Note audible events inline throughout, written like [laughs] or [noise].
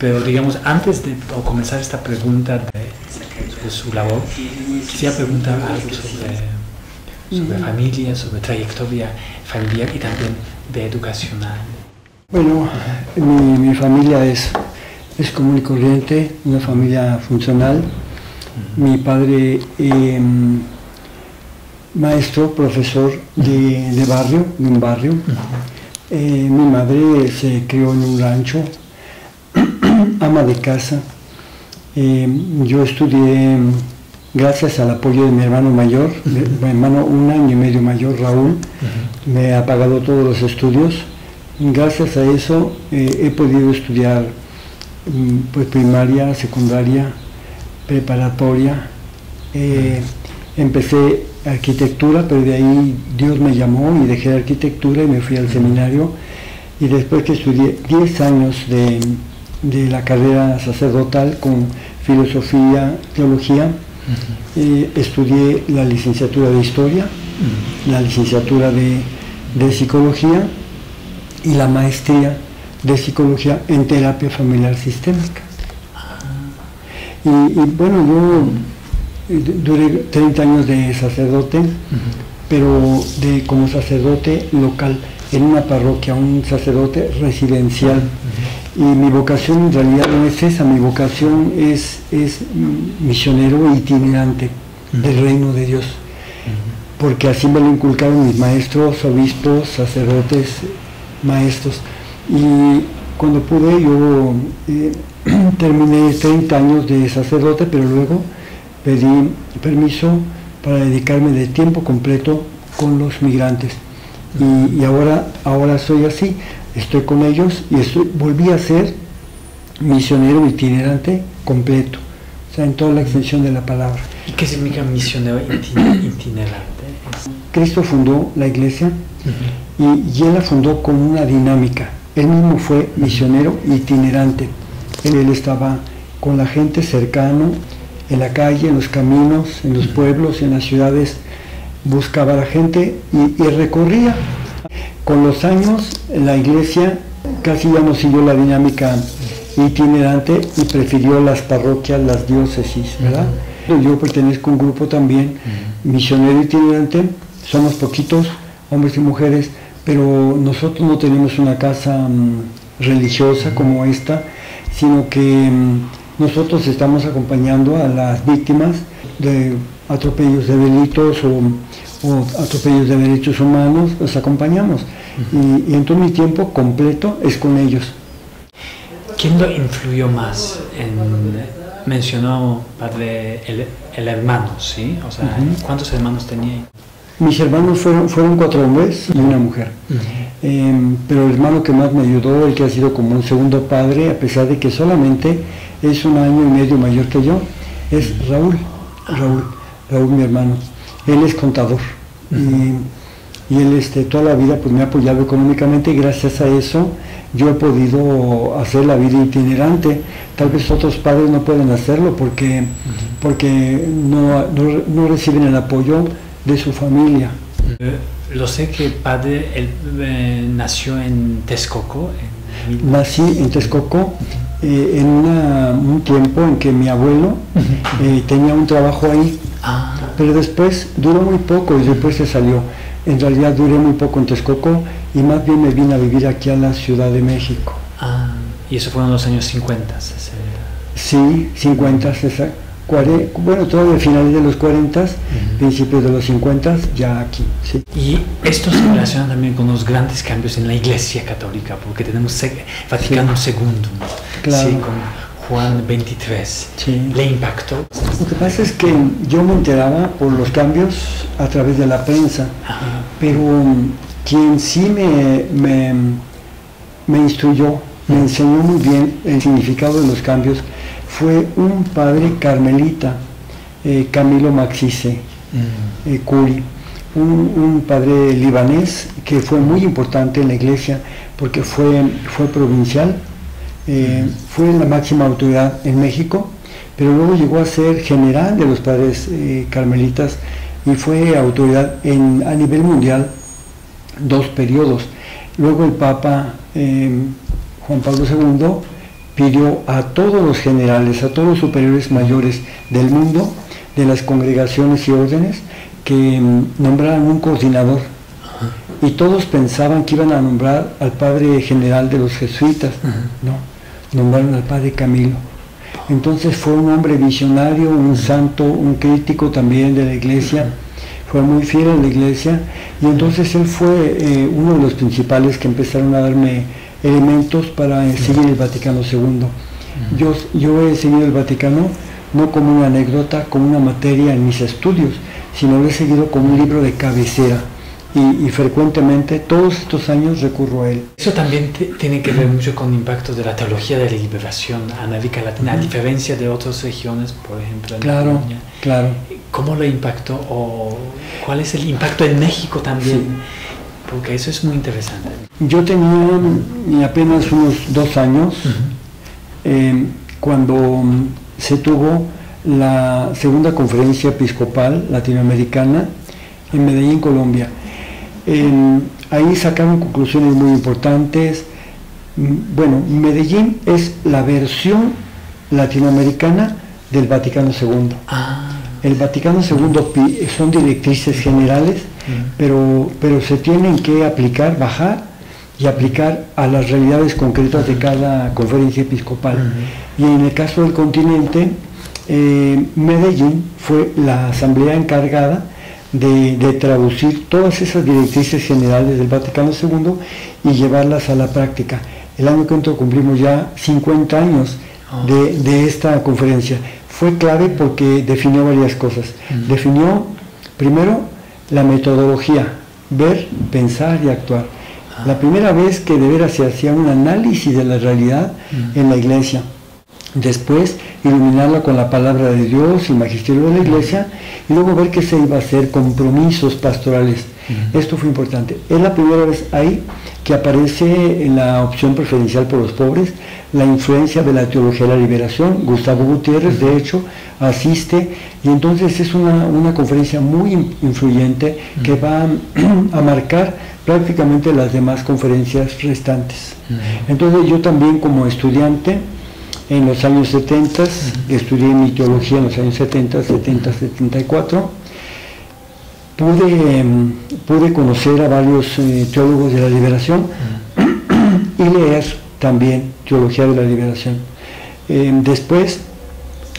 Pero digamos, antes de comenzar esta pregunta de, su labor, quisiera preguntar algo sobre, sobre familia, sobre trayectoria familiar y también de educacional. Bueno, mi, mi familia es, es común y corriente, una familia funcional. Mi padre, em, maestro, profesor de, de, barrio, de un barrio. Eh, mi madre se crió en un rancho, ama de casa. Em, yo estudié gracias al apoyo de mi hermano mayor, mi hermano un año y medio mayor, Raúl, me ha pagado todos los estudios. Gracias a eso eh, he podido estudiar mm, pues, primaria, secundaria, preparatoria. Eh, empecé arquitectura, pero de ahí Dios me llamó y dejé arquitectura y me fui al seminario. Y después que estudié 10 años de, de la carrera sacerdotal con filosofía, teología, eh, estudié la licenciatura de historia, la licenciatura de, psicología y la maestría de psicología en terapia familiar sistémica. Y, bueno, yo eh, duré 30 años de sacerdote, pero de, como sacerdote local en una parroquia, un sacerdote residencial. Y mi vocación en realidad no es esa, mi vocación es, es misionero itinerante del reino de Dios. Porque así me lo inculcaron mis maestros, obispos, sacerdotes, maestros. Y cuando pude, yo eh, [clears throat] terminé 30 años de sacerdote, pero luego pedí permiso para dedicarme de tiempo completo con los migrantes. Y, y ahora, ahora soy así estoy con ellos y estoy, volví a ser misionero itinerante completo, o sea, en toda la extensión de la palabra. ¿Y qué significa misionero itinerante? Cristo fundó la iglesia y, él la fundó con una dinámica. Él mismo fue misionero itinerante. Él, estaba con la gente cercano, en la calle, en los caminos, en los pueblos, en las ciudades, buscaba a la gente y recorría con los años, la iglesia casi ya no siguió la dinámica itinerante y prefirió las parroquias, las diócesis, ¿verdad? Yo pertenezco a un grupo también, misionero itinerante, somos poquitos, hombres y mujeres, pero nosotros no tenemos una casa mm, religiosa como esta, sino que mm, nosotros estamos acompañando a las víctimas de atropellos de delitos o o atropellos de derechos humanos, los acompañamos. y, en todo mi tiempo completo es con ellos. ¿Quién lo influyó más? En, mencionó padre el, hermano, ¿sí? O sea, ¿cuántos hermanos tenía? Mis hermanos fueron, fueron cuatro hombres y una mujer. Em, pero el hermano que más me ayudó, el que ha sido como un segundo padre, a pesar de que solamente es un año y medio mayor que yo, es Raúl. Raúl, Raúl mi hermano. Él es contador y, él este, toda la vida pues, me ha apoyado económicamente y gracias a eso yo he podido hacer la vida itinerante. Tal vez otros padres no pueden hacerlo porque, porque no, no, reciben el apoyo de su familia. Eh, lo sé que padre él, eh, nació en Texcoco. Nací en Texcoco eh, en un tiempo en que mi abuelo tenía un trabajo ahí Ah. Pero después duró muy poco y después se salió. En realidad duré muy poco en Texcoco y más bien me vine a vivir aquí a la Ciudad de México. Ah, y eso fueron los años 50. Sí, 50, bueno, todo de finales de los 40, principios de los 50, ya aquí. Sí. Y esto se relaciona también con los grandes cambios en la Iglesia Católica, porque tenemos Vaticano II, claro. ¿sí? Juan 23 le impactó? Lo que pasa es que yo me enteraba por los cambios a través de la prensa, pero um, quien sí me, me, instruyó, me enseñó muy bien el significado de los cambios, fue un padre carmelita, eh, Camilo Maxice, mm. eh, Curi, un, un, padre libanés que fue muy importante en la iglesia porque fue, fue provincial eh, fue la máxima autoridad en México, pero luego llegó a ser general de los padres eh, carmelitas y fue autoridad en, a nivel mundial dos periodos. Luego el Papa em, Juan Pablo II pidió a todos los generales, a todos los superiores mayores del mundo, de las congregaciones y órdenes, que mm, nombraran un coordinador. Y todos pensaban que iban a nombrar al padre general de los jesuitas. No, nombraron al padre Camilo. Entonces fue un hombre visionario, un santo, un crítico también de la iglesia, fue muy fiel a la iglesia y entonces él fue eh, uno de los principales que empezaron a darme elementos para seguir el Vaticano II. Yo, yo he seguido el Vaticano no como una anécdota, como una materia en mis estudios, sino lo he seguido como un libro de cabecera. Y, frecuentemente todos estos años recurro a él. Eso también tiene que ver mucho con el impacto de la teología de la liberación en América Latina, a diferencia de otras regiones, por ejemplo en claro, Claro. ¿Cómo lo impactó o cuál es el impacto en México también? Porque eso es muy interesante. Yo tenía apenas unos dos años eh, cuando se tuvo la segunda conferencia episcopal latinoamericana en Medellín, Colombia. Ahí sacaron conclusiones muy importantes. Bueno, Medellín es la versión latinoamericana del Vaticano II. Ah. El Vaticano II son directrices generales, pero, pero se tienen que aplicar, bajar y aplicar a las realidades concretas de cada conferencia episcopal. Y en el caso del continente, eh, Medellín fue la asamblea encargada de, traducir todas esas directrices generales del Vaticano II y llevarlas a la práctica. El año que entró cumplimos ya 50 años ah. de, esta conferencia. Fue clave porque definió varias cosas. Definió, primero, la metodología, ver, pensar y actuar. Ah. La primera vez que de veras se hacía un análisis de la realidad en la iglesia después iluminarla con la palabra de Dios y magisterio de la iglesia y luego ver qué se iba a hacer, compromisos pastorales. Esto fue importante. Es la primera vez ahí que aparece en la opción preferencial por los pobres la influencia de la teología de la liberación. Gustavo Gutiérrez, de hecho, asiste y entonces es una, conferencia muy influyente que va [clears throat] a marcar prácticamente las demás conferencias restantes. Entonces yo también como estudiante, en los años 70, estudié mi teología en los años 70, 70, 74. Pude, em, pude conocer a varios eh, teólogos de la liberación y leer también teología de la liberación. Em, después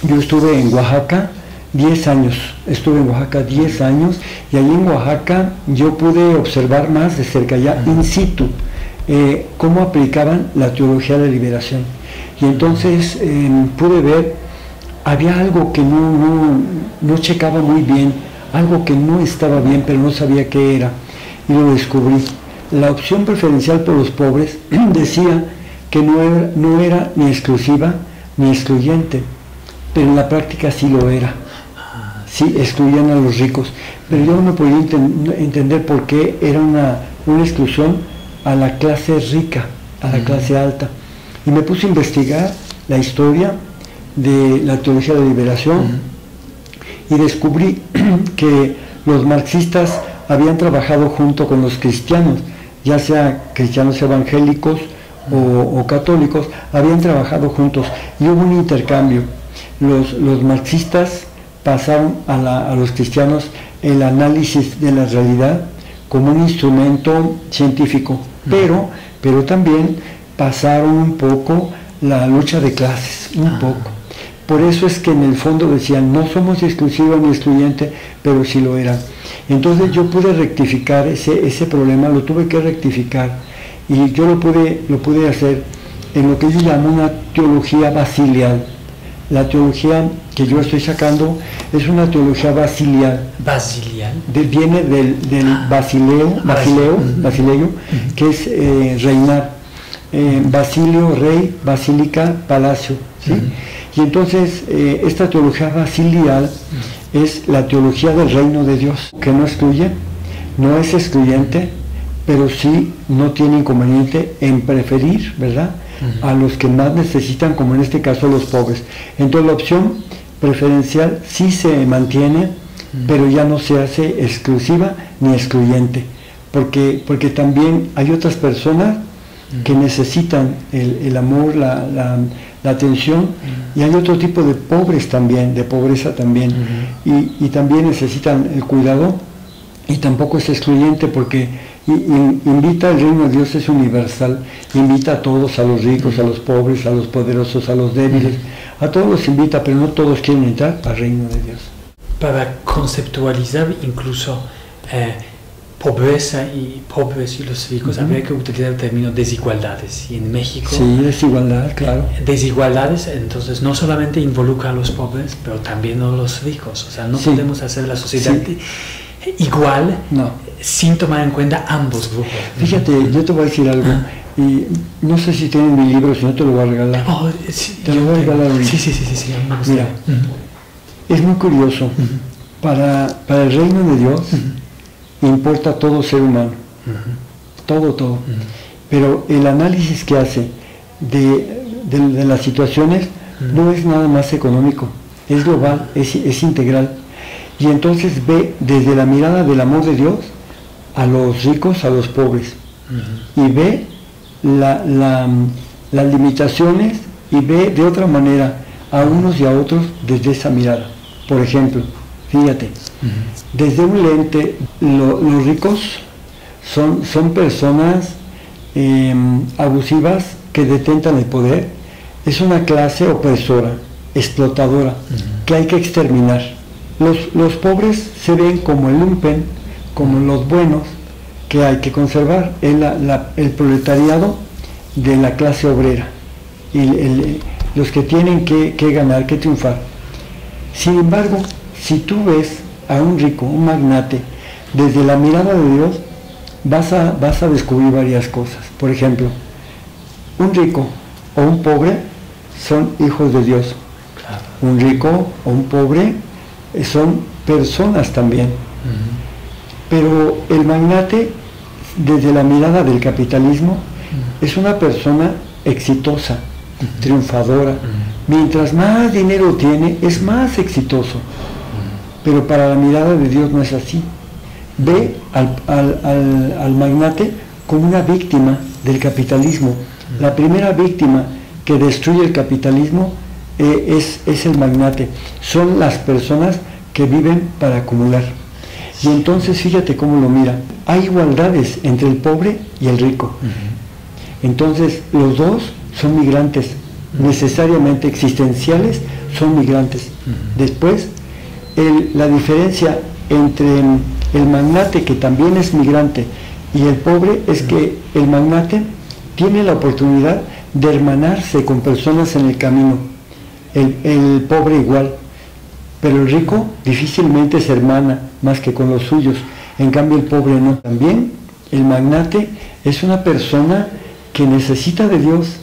yo estuve en Oaxaca 10 años, estuve en Oaxaca 10 años y allí en Oaxaca yo pude observar más de cerca ya in situ eh, cómo aplicaban la teología de la liberación y entonces em, pude ver, había algo que no, no, checaba muy bien, algo que no estaba bien, pero no sabía qué era. Y lo descubrí. La opción preferencial por los pobres [clears throat] decía que no era, no era ni exclusiva ni excluyente, pero en la práctica sí lo era. Sí, excluían a los ricos. Pero yo no podía entender por qué era una, una exclusión a la clase rica, a la clase alta y me puse a investigar la historia de la teología de liberación y descubrí [clears throat] que los marxistas habían trabajado junto con los cristianos, ya sea cristianos evangélicos o, católicos, habían trabajado juntos y hubo un intercambio. Los, los marxistas pasaron a, a los cristianos el análisis de la realidad como un instrumento científico, pero, pero también pasaron un poco la lucha de clases, un ah. poco. Por eso es que en el fondo decían, no somos exclusivos ni excluyentes, pero sí lo eran. Entonces yo pude rectificar ese, ese problema, lo tuve que rectificar y yo lo pude, lo pude hacer en lo que yo llamo una teología basilial. La teología que yo estoy sacando es una teología basilial. Basilial. viene del, ah. basileo, basileo, basileo, que es eh, reinar eh, Basilio, rey, basílica, palacio. Y entonces eh, esta teología basilial es la teología del reino de Dios, que no excluye, no es excluyente, pero sí no tiene inconveniente en preferir, ¿verdad? A los que más necesitan, como en este caso los pobres. Entonces la opción preferencial sí se mantiene, pero ya no se hace exclusiva ni excluyente, porque, porque también hay otras personas que necesitan el, amor, la, atención, y hay otro tipo de pobres también, de pobreza también, y, también necesitan el cuidado, y tampoco es excluyente porque invita, el reino de Dios es universal, invita a todos, a los ricos, a los pobres, a los poderosos, a los débiles, a todos los invita, pero no todos quieren entrar al reino de Dios. Para conceptualizar incluso eh, pobreza y pobres y los ricos, habría que utilizar el término desigualdades. Y en México... Sí, desigualdad, claro. Desigualdades, entonces no solamente involucra a los pobres, pero también a los ricos. O sea, no podemos hacer la sociedad igual sin tomar en cuenta ambos grupos. Fíjate, yo te voy a decir algo. Y no sé si tienen mi libro, si no te lo voy a regalar. Oh, te lo voy a regalar Sí, sí, sí, sí, Mira, es muy curioso. para, para el reino de Dios, importa todo ser humano, todo, todo. Pero el análisis que hace de, las situaciones no es nada más económico, es global, es, integral. Y entonces ve desde la mirada del amor de Dios a los ricos, a los pobres. Y ve las limitaciones y ve de otra manera a unos y a otros desde esa mirada. Por ejemplo, fíjate, desde un lente, los ricos son, son personas em, abusivas que detentan el poder. Es una clase opresora, explotadora, que hay que exterminar. Los, pobres se ven como el lumpen, como los buenos, que hay que conservar. El, el proletariado de la clase obrera. Y los que tienen que, que ganar, que triunfar. Sin embargo, si tú ves a un rico, un magnate, desde la mirada de Dios, vas a, vas a descubrir varias cosas. Por ejemplo, un rico o un pobre son hijos de Dios. Un rico o un pobre eh, son personas también. Pero el magnate, desde la mirada del capitalismo, es una persona exitosa, triunfadora. Mientras más dinero tiene, es más exitoso. Pero para la mirada de Dios no es así. Ve al, magnate como una víctima del capitalismo. La primera víctima que destruye el capitalismo eh, es, es el magnate. Son las personas que viven para acumular. Y entonces fíjate cómo lo mira. Hay igualdades entre el pobre y el rico. Entonces los dos son migrantes, necesariamente existenciales, son migrantes. Después la diferencia entre el magnate, que también es migrante, y el pobre es que el magnate tiene la oportunidad de hermanarse con personas en el camino. El, pobre igual, pero el rico difícilmente se hermana más que con los suyos. En cambio el pobre no. También el magnate es una persona que necesita de Dios,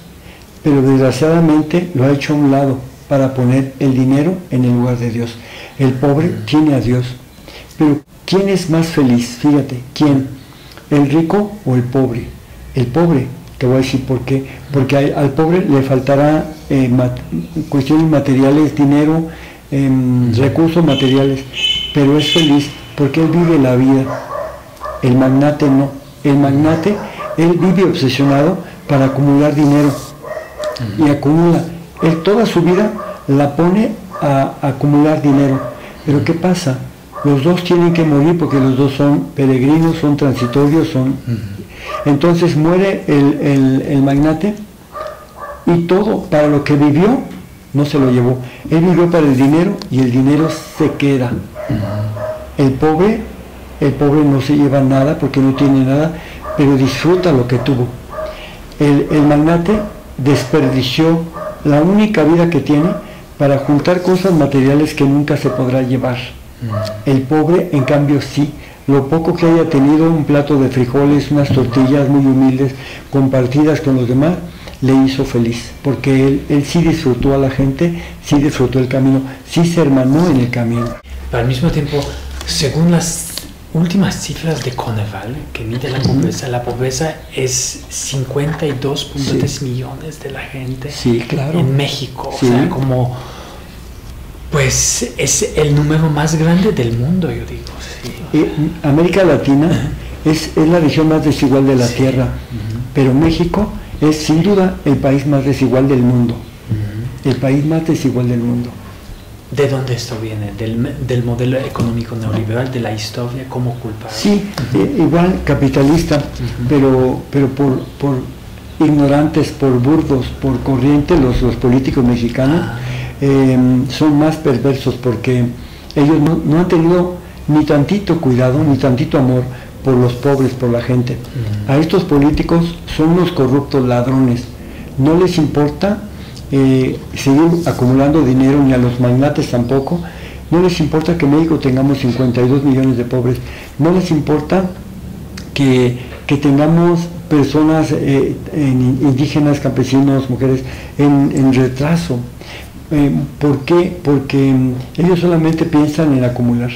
pero desgraciadamente lo ha hecho a un lado para poner el dinero en el lugar de Dios. El pobre tiene a Dios. Pero ¿quién es más feliz? Fíjate, ¿quién? ¿El rico o el pobre? El pobre, te voy a decir por qué. Porque al, pobre le faltará eh, cuestiones materiales, dinero, em, recursos materiales, pero es feliz porque él vive la vida. El magnate no. El magnate, él vive obsesionado para acumular dinero y acumula. Él toda su vida la pone a, acumular dinero. Pero ¿qué pasa? Los dos tienen que morir porque los dos son peregrinos, son transitorios, son... Entonces muere el, magnate y todo para lo que vivió no se lo llevó. Él vivió para el dinero y el dinero se queda. El pobre, el pobre no se lleva nada porque no tiene nada, pero disfruta lo que tuvo. El, el magnate desperdició la única vida que tiene para juntar cosas materiales que nunca se podrá llevar. Mm. El pobre, en cambio, sí. Lo poco que haya tenido, un plato de frijoles, unas tortillas muy humildes, compartidas con los demás, le hizo feliz, porque él, él sí disfrutó a la gente, sí disfrutó el camino, sí se hermanó en el camino. Pero al mismo tiempo, según las últimas cifras de Coneval que mide la pobreza, la pobreza es 52.3 millones de la gente en México. O sea, como, pues es el número más grande del mundo, yo digo. América Latina es, es, la región más desigual de la Tierra. Pero México es sin duda el país más desigual del mundo. El país más desigual del mundo. ¿De dónde esto viene? ¿Del, modelo económico neoliberal, de la historia? ¿Cómo culpar? Sí, eh, igual capitalista, pero, pero por, por, ignorantes, por burdos, por corriente, los, los políticos mexicanos ah. em, son más perversos porque ellos no, han tenido ni tantito cuidado, ni tantito amor por los pobres, por la gente. A estos políticos son los corruptos ladrones. No les importa eh, seguir acumulando dinero, ni a los magnates tampoco. No les importa que México tengamos 52 millones de pobres. No les importa que, tengamos personas eh, indígenas, campesinos, mujeres en, retraso. Eh, ¿Por qué? Porque mm, ellos solamente piensan en acumular.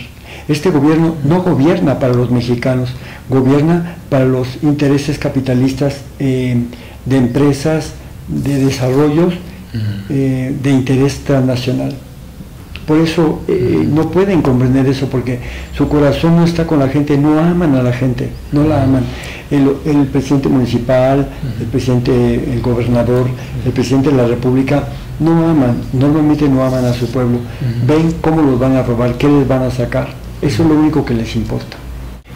Este gobierno no gobierna para los mexicanos, gobierna para los intereses capitalistas de empresas, de desarrollos eh, de interés transnacional. Por eso eh, no pueden comprender eso, porque su corazón no está con la gente, no aman a la gente, no la aman. El, presidente municipal, el presidente, el gobernador, el presidente de la república, no aman, normalmente no aman a su pueblo. Ven cómo los van a robar, qué les van a sacar. Eso es lo único que les importa.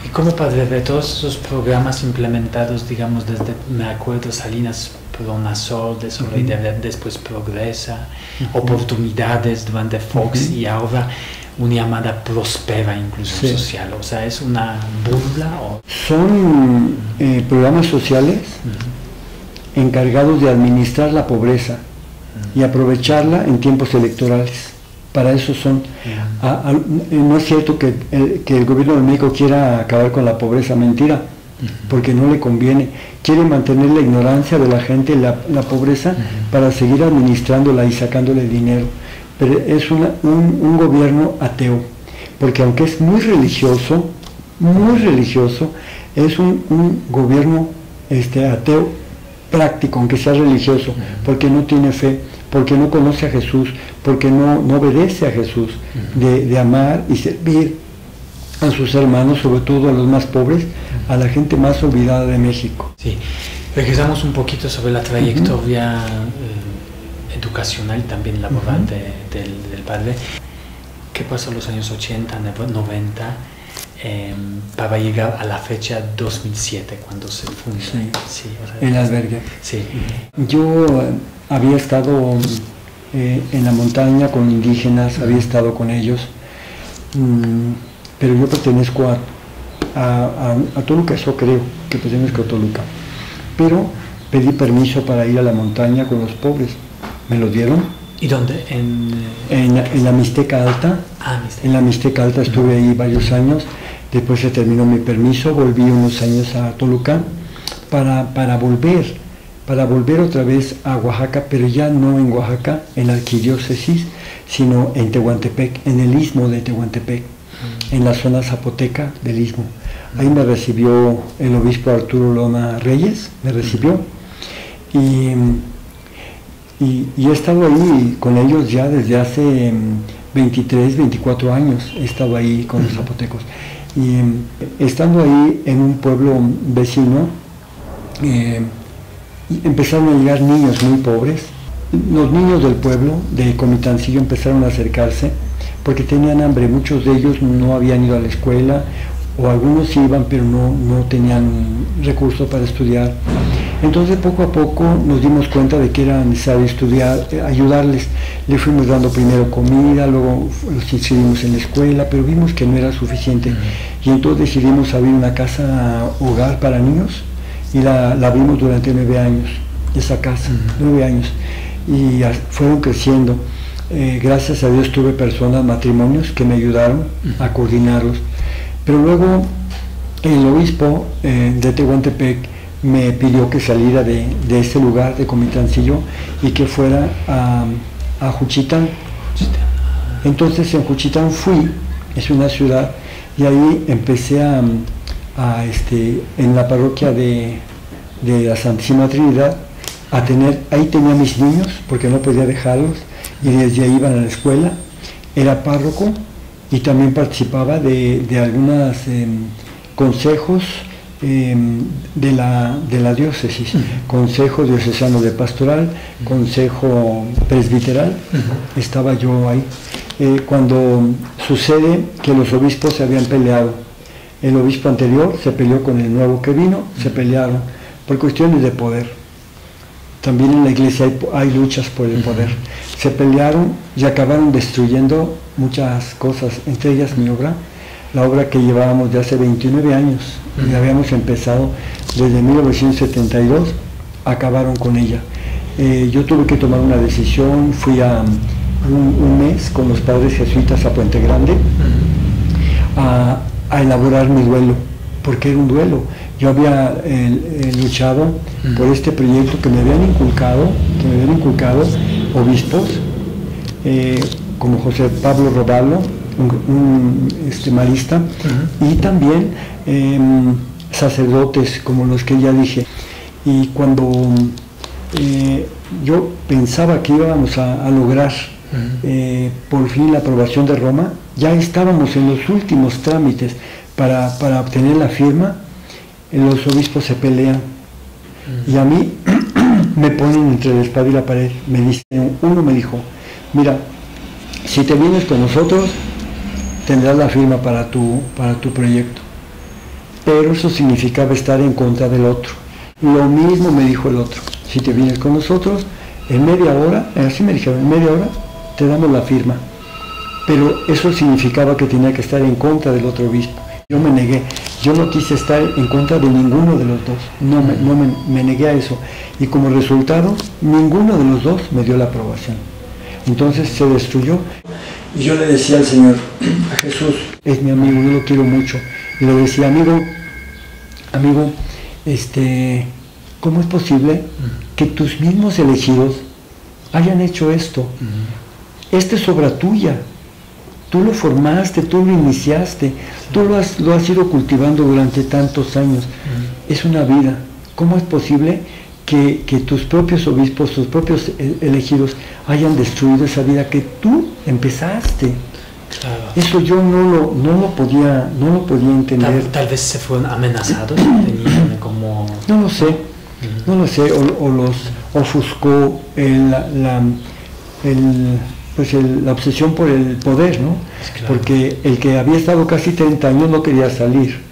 Y como padre de todos esos programas implementados, digamos, desde, me acuerdo, Salinas De solidaridad, después progresa, oportunidades durante Fox y ahora una llamada prospera incluso social. O sea, es una burla. O... Son eh, programas sociales encargados de administrar la pobreza y aprovecharla en tiempos electorales. Para eso son. no es cierto que el, que el gobierno de México quiera acabar con la pobreza, mentira porque no le conviene. Quiere mantener la ignorancia de la gente, la, pobreza, para seguir administrándola y sacándole dinero. Pero es un, gobierno ateo, porque aunque es muy religioso, muy religioso, es un, gobierno este, ateo práctico, aunque sea religioso, porque no tiene fe, porque no conoce a Jesús, porque no, obedece a Jesús, de, de amar y servir a sus hermanos, sobre todo a los más pobres, a la gente más olvidada de México. Sí, regresamos un poquito sobre la trayectoria eh, educacional y también laboral del, padre. ¿Qué pasó en los años 80, 90 em, para llegar a la fecha 2007 cuando se fundó? Sí, el albergue. Sí. Yo eh, había estado eh, en la montaña con indígenas, había estado con ellos. Mm, pero yo pertenezco a, a, Toluca, eso creo que pertenezco a Toluca. Pero pedí permiso para ir a la montaña con los pobres. ¿Me lo dieron? ¿Y dónde? En, en, la Mixteca Alta. Ah, En la Mixteca Alta estuve ahí varios años. Después se terminó mi permiso, volví unos años a Toluca para, para volver, para volver otra vez a Oaxaca, pero ya no en Oaxaca, en la arquidiócesis, sino en Tehuantepec, en el istmo de Tehuantepec en la zona zapoteca del Istmo. Ahí me recibió el obispo Arturo Loma Reyes, me recibió. Y, he estado ahí con ellos ya desde hace 23, mm, 24 años, he estado ahí con los zapotecos. Y mm, estando ahí en un pueblo vecino, eh, empezaron a llegar niños muy pobres. Los niños del pueblo, de Comitancillo, empezaron a acercarse porque tenían hambre. Muchos de ellos no habían ido a la escuela o algunos iban pero no, no tenían recursos para estudiar. Entonces poco a poco nos dimos cuenta de que era necesario estudiar, eh, ayudarles. Le fuimos dando primero comida, luego los inscribimos en la escuela, pero vimos que no era suficiente. Y entonces decidimos abrir una casa hogar para niños y la, la abrimos durante nueve años, esa casa, nueve años. Y fueron creciendo. Eh, gracias a Dios tuve personas, matrimonios que me ayudaron a coordinarlos. Pero luego el obispo eh, de Tehuantepec me pidió que saliera de, de este lugar de Comitancillo y que fuera a, a Juchitán. Entonces en Juchitán fui, es una ciudad, y ahí empecé a, este, en la parroquia de, de la Santísima Trinidad a tener, ahí tenía mis niños porque no podía dejarlos y desde ahí iban a la escuela, era párroco y también participaba de, algunos em, consejos, em, de, la, de la diócesis, Consejo Diocesano de Pastoral, Consejo Presbiteral, estaba yo ahí. Eh, cuando sucede que los obispos se habían peleado, el obispo anterior se peleó con el nuevo que vino, se pelearon por cuestiones de poder. También en la iglesia hay, hay luchas por el poder. Se pelearon y acabaron destruyendo muchas cosas, entre ellas mi obra, la obra que llevábamos de hace 29 años. Y habíamos empezado desde 1972, acabaron con ella. Eh, yo tuve que tomar una decisión, fui a un, mes con los padres jesuitas a Puente Grande a, elaborar mi duelo, porque era un duelo. Yo había eh, eh, luchado por este proyecto que me habían inculcado, que me habían inculcado obispos, como José Pablo Roballo, un, este, marista, y también em, sacerdotes como los que ya dije. Y cuando eh, yo pensaba que íbamos a, lograr eh, por fin la aprobación de Roma, ya estábamos en los últimos trámites para, para obtener la firma, eh, los obispos se pelean. Y a mí [clears throat] me ponen entre la espada y la pared. Me dicen, uno me dijo, mira, si te vienes con nosotros, tendrás la firma para tu, para tu proyecto. Pero eso significaba estar en contra del otro. Lo mismo me dijo el otro. Si te vienes con nosotros, en media hora, así me dijeron, en media hora te damos la firma. Pero eso significaba que tenía que estar en contra del otro obispo. Yo me negué. Yo no quise estar en contra de ninguno de los dos. No, me, no me negué a eso. Y como resultado, ninguno de los dos me dio la aprobación. Entonces se destruyó. Y yo le decía al Señor, [clears throat] a Jesús, es mi amigo, yo lo quiero mucho. Y le decía, amigo, amigo, este, ¿cómo es posible que tus mismos elegidos hayan hecho esto? Esta es obra tuya. Tú lo formaste, tú lo iniciaste, tú lo has, lo has ido cultivando durante tantos años. Es una vida. ¿Cómo es posible que, tus propios obispos, tus propios e, elegidos hayan destruido esa vida que tú empezaste. Eso yo no lo, no lo podía, no lo podía entender. Tal, vez se fueron amenazados, como... No lo sé, no lo sé, o, los ofuscó el, la, pues la obsesión por el poder, ¿no? Porque el que había estado casi 30 años no quería salir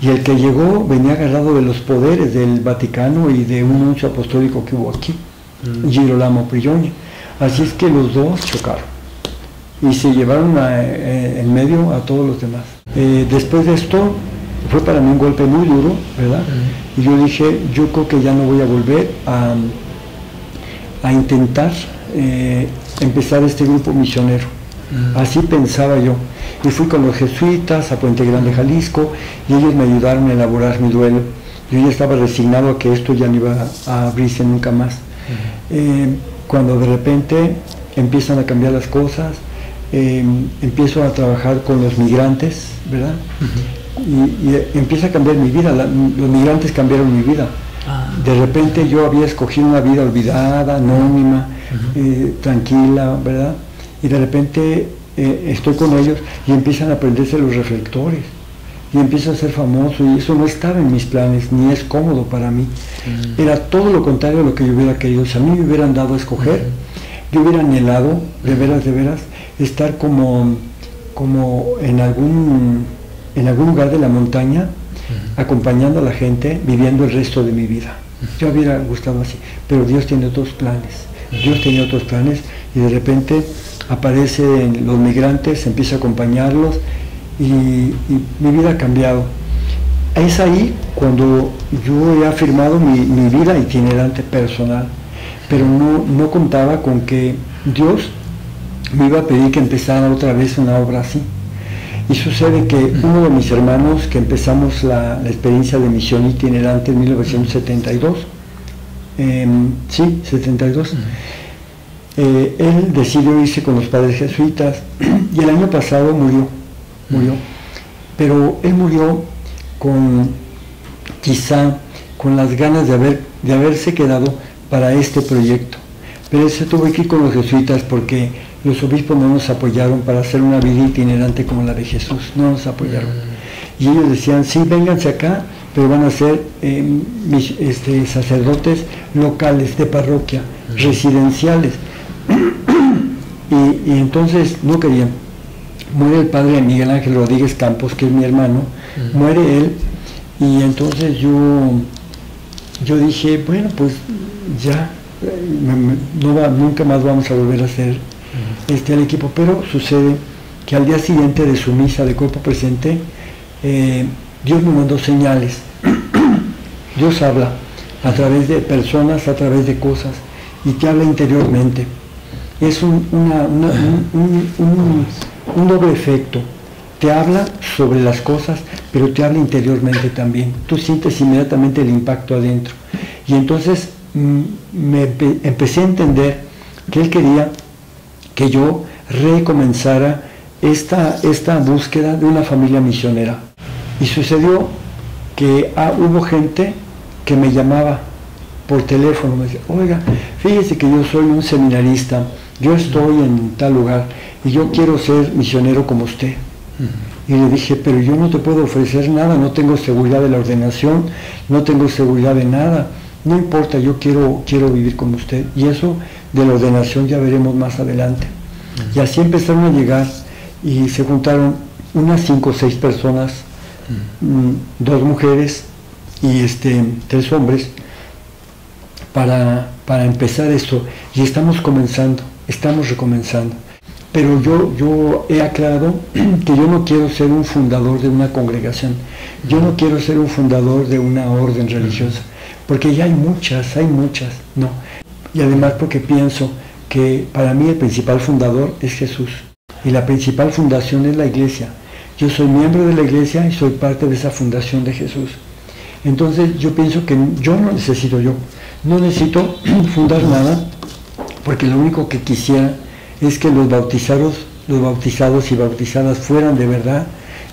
y el que llegó venía agarrado de los poderes del Vaticano y de un anuncio apostólico que hubo aquí, mm. Girolamo Prigioni. Así es que los dos chocaron y se llevaron eh, en medio a todos los demás. Eh, después de esto, fue para mí un golpe muy duro, ¿verdad? Mm. Y yo dije, yo creo que ya no voy a volver a, a intentar eh, empezar este grupo misionero. Mm. Así pensaba yo y fui con los jesuitas a Puente Grande, Jalisco, y ellos me ayudaron a elaborar mi duelo. Yo ya estaba resignado a que esto ya no iba a abrirse nunca más. Eh, cuando de repente empiezan a cambiar las cosas, eh, empiezo a trabajar con los migrantes, ¿verdad? y, empieza a cambiar mi vida, los migrantes cambiaron mi vida. Ah. De repente yo había escogido una vida olvidada, anónima, eh, tranquila, ¿verdad? Y de repente eh, estoy con ellos y empiezan a prenderse los reflectores y empiezo a ser famoso y eso no estaba en mis planes ni es cómodo para mí. Mm. Era todo lo contrario a lo que yo hubiera querido. Si a mí me hubieran dado a escoger, yo hubiera anhelado, de veras, de veras, estar como, como en, algún, en algún lugar de la montaña, acompañando a la gente, viviendo el resto de mi vida. Yo hubiera gustado así, pero Dios tiene otros planes. Dios tenía otros planes y de repente aparecen los migrantes, empieza a acompañarlos y, mi vida ha cambiado. Es ahí cuando yo he afirmado mi, vida itinerante personal, pero no, no contaba con que Dios me iba a pedir que empezara otra vez una obra así. Y sucede que uno de mis hermanos, que empezamos la, experiencia de misión itinerante en 1972, em, sí, 72, eh, él decidió irse con los padres jesuitas [clears throat] y el año pasado murió, murió. Pero él murió con quizá con las ganas de, haber, de haberse quedado para este proyecto. Pero él se tuvo que ir con los jesuitas porque los obispos no nos apoyaron para hacer una vida itinerante como la de Jesús, no nos apoyaron. Y ellos decían, sí, vénganse acá, pero van a ser eh, mis, este, sacerdotes locales de parroquia, residenciales. [clears throat] y, y, entonces no querían. Muere el padre Miguel Ángel Rodríguez Campos, que es mi hermano, muere él, y entonces yo, yo dije, bueno, pues ya, no va, nunca más vamos a volver a hacer este, el equipo, pero sucede que al día siguiente de su misa de cuerpo presente, eh, Dios me mandó señales. [clears throat] Dios habla a través de personas, a través de cosas, y te habla interiormente. Es un, doble efecto. Te habla sobre las cosas, pero te habla interiormente también. Tú sientes inmediatamente el impacto adentro. Y entonces mm, me empecé a entender que Él quería que yo recomenzara esta búsqueda de una familia misionera. Y sucedió que ah, hubo gente que me llamaba por teléfono, me decía, oiga, fíjese que yo soy un seminarista, yo estoy en tal lugar y yo quiero ser misionero como usted. Y le dije, pero yo no te puedo ofrecer nada, no tengo seguridad de la ordenación, no tengo seguridad de nada, no importa, yo quiero, quiero vivir como usted. Y eso de la ordenación ya veremos más adelante. Y así empezaron a llegar y se juntaron unas cinco o seis personas, dos mujeres y este, tres hombres, para, para empezar esto. Y estamos comenzando, estamos recomenzando. Pero yo, yo he aclarado [clears throat] que yo no quiero ser un fundador de una congregación, yo no quiero ser un fundador de una orden religiosa, porque ya hay muchas, hay muchas, no. Y además porque pienso que para mí el principal fundador es Jesús y la principal fundación es la iglesia. Yo soy miembro de la iglesia y soy parte de esa fundación de Jesús. Entonces yo pienso que yo no necesito yo, no necesito [clears throat] fundar nada, porque lo único que quisiera es que los bautizados, los bautizados y bautizadas fueran de verdad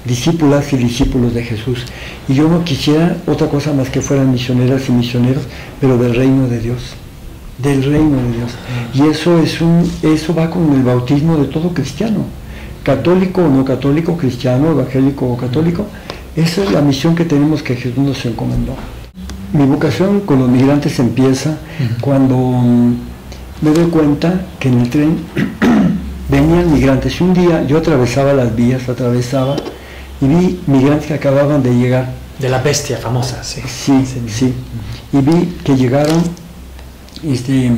discípulas y discípulos de Jesús. Y yo no quisiera otra cosa más que fueran misioneras y misioneros, pero del reino de Dios del reino de Dios. Y eso, es un, eso va con el bautismo de todo cristiano, católico o no católico, cristiano, evangélico o católico. Esa es la misión que tenemos que Jesús nos encomendó. Mi vocación con los migrantes empieza cuando mm, me doy cuenta que en el tren [clears throat] venían migrantes. Y un día yo atravesaba las vías, atravesaba y vi migrantes que acababan de llegar. De la bestia famosa, sí. Sí, sí. sí. Y vi que llegaron este,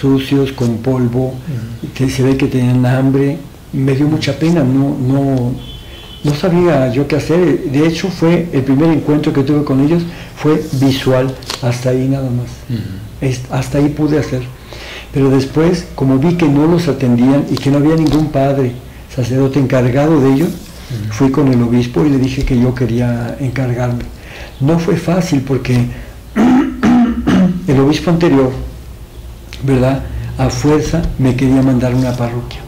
sucios, con polvo, que se ve que tenían hambre. Me dio mucha pena, no, no, no sabía yo qué hacer. De hecho, fue el primer encuentro que tuve con ellos, fue visual, hasta ahí nada más. hasta ahí pude hacer. Pero después, como vi que no los atendían y que no había ningún padre, sacerdote encargado de ellos, fui con el obispo y le dije que yo quería encargarme. No fue fácil porque [clears throat] el obispo anterior ¿verdad? A fuerza me quería mandar una parroquia.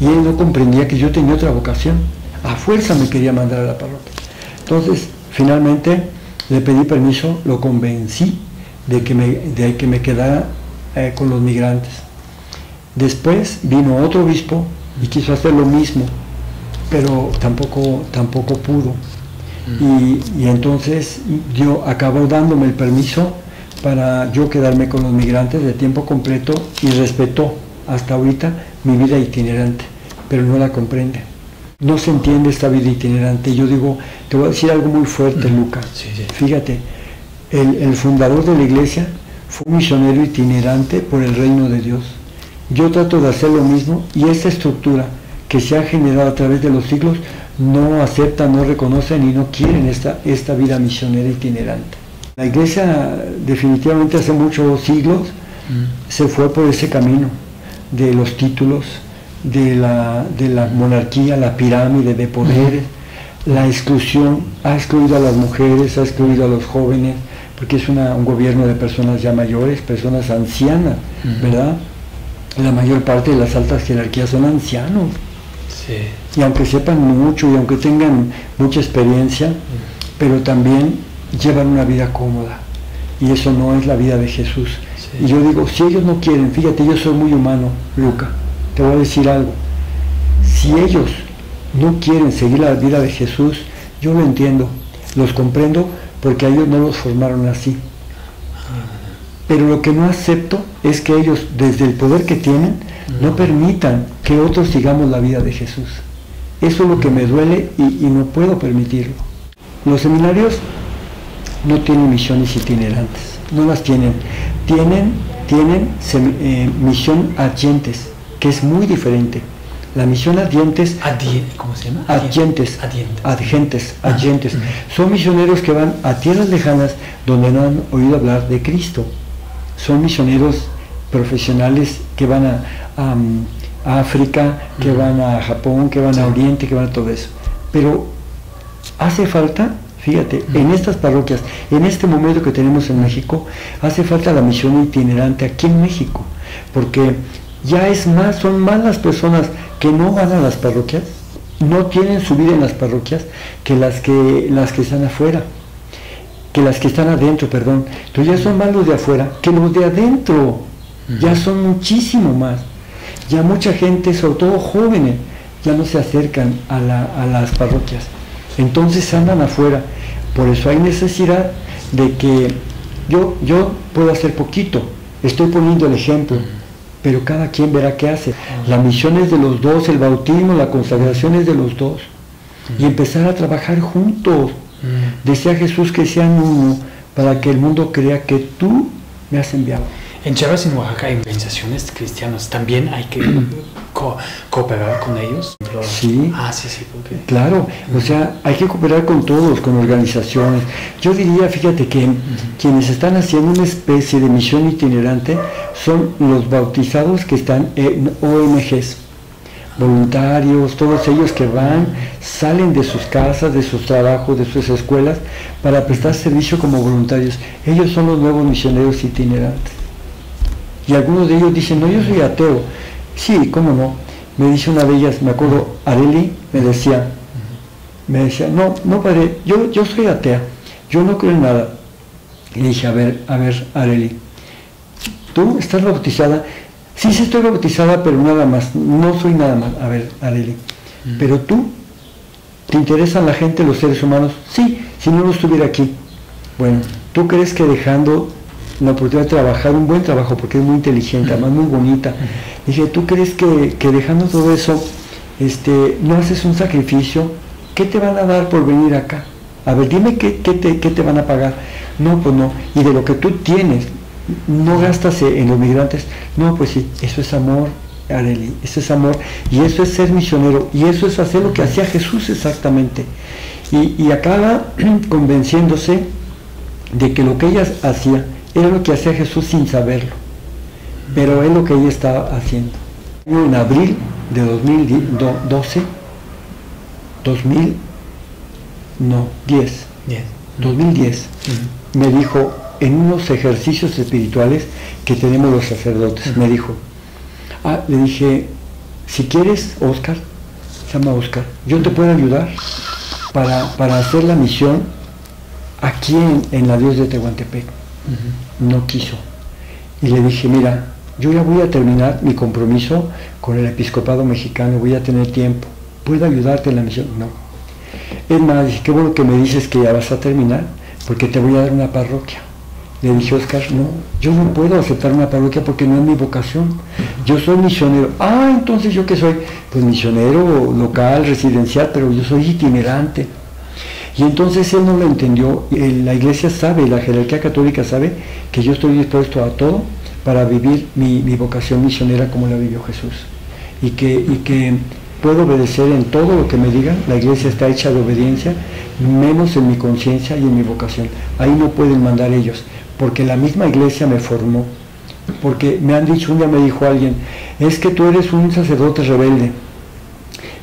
Y él no comprendía que yo tenía otra vocación. A fuerza me quería mandar a la parroquia. Entonces, finalmente le pedí permiso, lo convencí de que me, de que me quedara eh, con los migrantes. Después vino otro obispo y quiso hacer lo mismo, pero tampoco, tampoco pudo. Mm. Y, y, entonces yo acabó dándome el permiso para yo quedarme con los migrantes de tiempo completo y respetó hasta ahorita mi vida itinerante, pero no la comprende. No se entiende esta vida itinerante. Yo digo, te voy a decir algo muy fuerte, Luca. Fíjate, el, el fundador de la iglesia fue un misionero itinerante por el reino de Dios. Yo trato de hacer lo mismo y esta estructura que se ha generado a través de los siglos no aceptan, no reconocen y no quieren esta, esta vida misionera itinerante. La iglesia definitivamente hace muchos siglos mm. se fue por ese camino de los títulos, de la, de la monarquía, la pirámide de poderes, la exclusión, ha excluido a las mujeres, ha excluido a los jóvenes, porque es un gobierno de personas ya mayores, personas ancianas, ¿verdad? La mayor parte de las altas jerarquías son ancianos. Y aunque sepan mucho y aunque tengan mucha experiencia, pero también llevan una vida cómoda. Y eso no es la vida de Jesús. Y yo digo, si ellos no quieren, fíjate, yo soy muy humano, Luca, te voy a decir algo. Si ellos no quieren seguir la vida de Jesús, yo lo entiendo, los comprendo, porque a ellos no los formaron así. Pero lo que no acepto es que ellos, desde el poder que tienen, no permitan que otros sigamos la vida de Jesús. Eso es lo que me duele y, no puedo permitirlo. Los seminarios no tienen misiones itinerantes, no las tienen. Tienen, tienen eh, misión adyentes, que es muy diferente. La misión adyentes, ¿cómo se llama? Adyentes, adyentes, adyentes. Son misioneros que van a tierras lejanas donde no han oído hablar de Cristo. Son misioneros profesionales que van a, a, África, que van a Japón, que van a Oriente, que van a todo eso. Pero hace falta, fíjate, en estas parroquias, en este momento que tenemos en México, hace falta la misión itinerante aquí en México, porque ya es más, son más las personas que no van a las parroquias, no tienen su vida en las parroquias, que las que, las que están afuera, que las que están adentro, perdón. Entonces ya son más los de afuera que los de adentro, ya son muchísimo más. Ya mucha gente, sobre todo jóvenes, ya no se acercan a, las parroquias. Entonces andan afuera. Por eso hay necesidad de que yo, yo puedo hacer poquito, estoy poniendo el ejemplo pero cada quien verá qué hace. La misión es de los dos, el bautismo, la consagración es de los dos. Y empezar a trabajar juntos. Decía Jesús que sean uno para que el mundo crea que tú me has enviado. En Chiapas en Oaxaca hay organizaciones cristianas, también hay que cooperar con ellos. Sí. Ah, sí, sí. Claro, o sea, hay que cooperar con todos, con organizaciones. Yo diría, fíjate que quienes están haciendo una especie de misión itinerante son los bautizados que están en ONGs, voluntarios, todos ellos que van, salen de sus casas, de sus trabajos, de sus escuelas, para prestar servicio como voluntarios. Ellos son los nuevos misioneros itinerantes. Y algunos de ellos dicen, no, yo soy ateo. Sí, cómo no. Me dice una de ellas, me acuerdo, Areli, me decía, me decía, no, no padre, yo, yo soy atea, yo no creo en nada. Y le dije, a ver, a ver, Areli, ¿tú estás bautizada? Sí, sí estoy bautizada, pero nada más, no soy nada más. A ver, Areli, pero tú, ¿te interesan la gente, los seres humanos? Sí, si no, no estuviera aquí. Bueno, ¿tú crees que dejando la oportunidad de trabajar, un buen trabajo, porque es muy inteligente, además muy bonita. Dije, ¿tú crees que, dejando todo eso, este, no haces un sacrificio? ¿Qué te van a dar por venir acá? A ver, dime qué, te, qué te van a pagar. No, pues no. Y de lo que tú tienes, no gastas en los migrantes. No, pues sí, eso es amor, Areli, eso es amor. Y eso es ser misionero. Y eso es hacer lo que hacía Jesús exactamente. Y, y acaba [clears throat] convenciéndose de que lo que ella hacía era lo que hacía Jesús sin saberlo, pero es lo que ella estaba haciendo. En abril de 2012, 2000, no, 10, 2010, me dijo en unos ejercicios espirituales que tenemos los sacerdotes, me dijo, ah, le dije, si quieres, Oscar, se llama Oscar, yo te puedo ayudar para, hacer la misión aquí en, en la Dios de Tehuantepec no quiso. Y le dije, mira, yo ya voy a terminar mi compromiso con el episcopado mexicano, voy a tener tiempo, ¿puedo ayudarte en la misión? No. Es más, dije, qué bueno que me dices que ya vas a terminar, porque te voy a dar una parroquia. Le dije, Oscar, no, yo no puedo aceptar una parroquia porque no es mi vocación. Yo soy misionero. Ah, entonces yo qué soy? Pues misionero local, residencial, pero yo soy itinerante. Y entonces él no lo entendió. La iglesia sabe, la jerarquía católica sabe que yo estoy dispuesto a todo para vivir mi, vocación misionera como la vivió Jesús. Y que, y que puedo obedecer en todo lo que me digan. La iglesia está hecha de obediencia, menos en mi conciencia y en mi vocación. Ahí no pueden mandar ellos, porque la misma iglesia me formó. Porque me han dicho, un día me dijo alguien, es que tú eres un sacerdote rebelde,